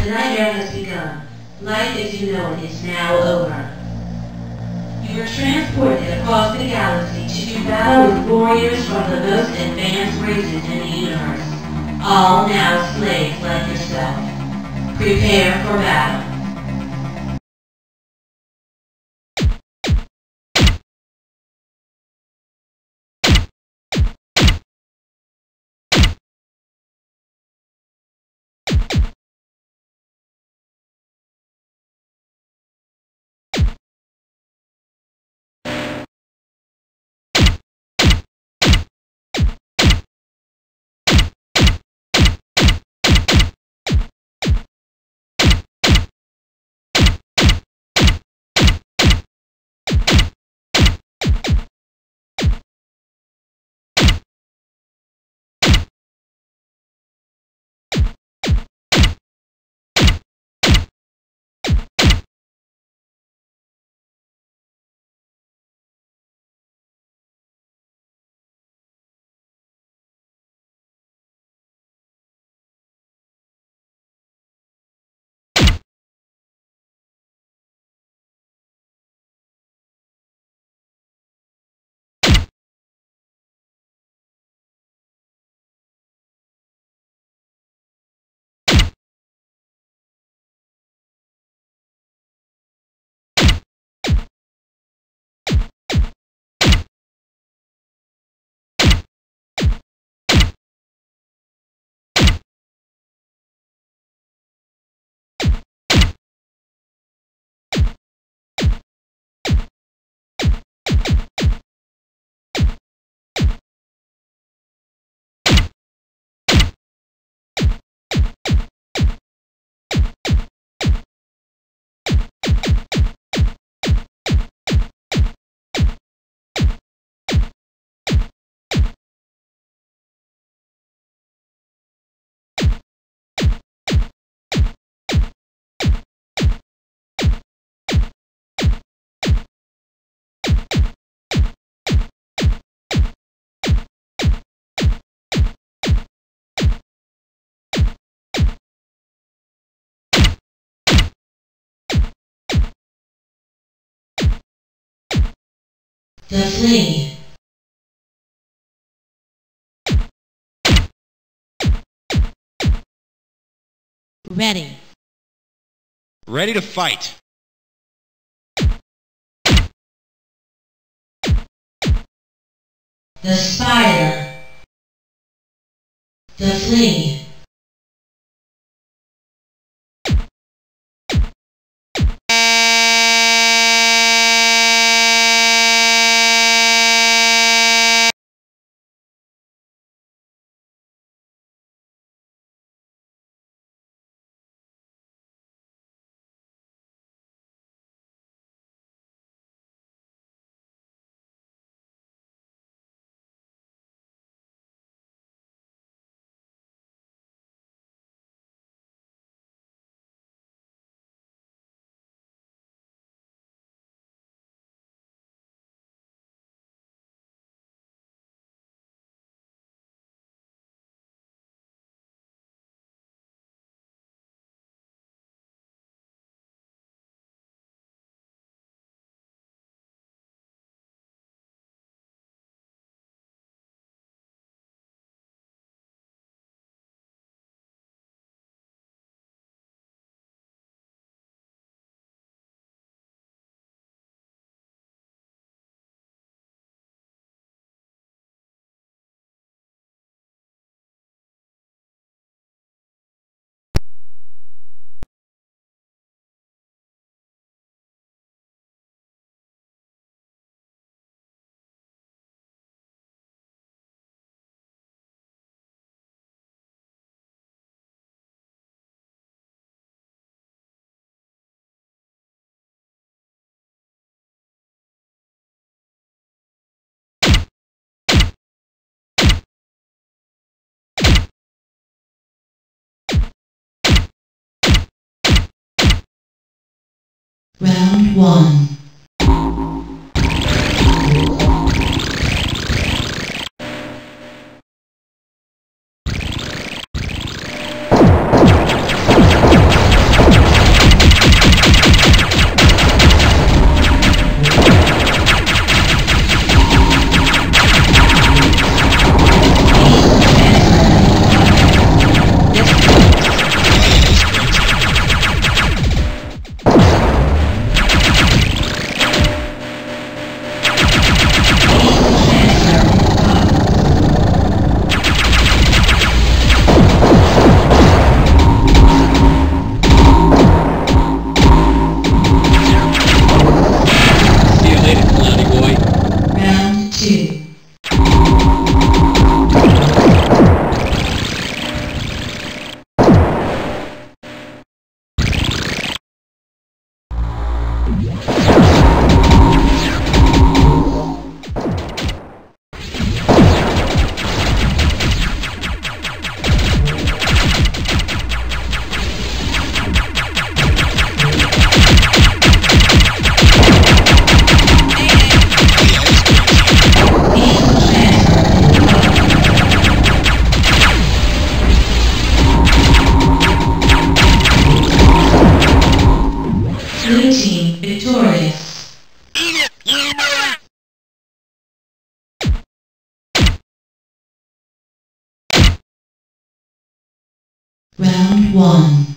The nightmare has begun. Life as you know it is now over. You were transported across the galaxy to do battle with warriors from the most advanced races in the universe. All now slaves like yourself. Prepare for battle. The flea. Ready. Ready to fight. The spider. The flea. Round one. Round one.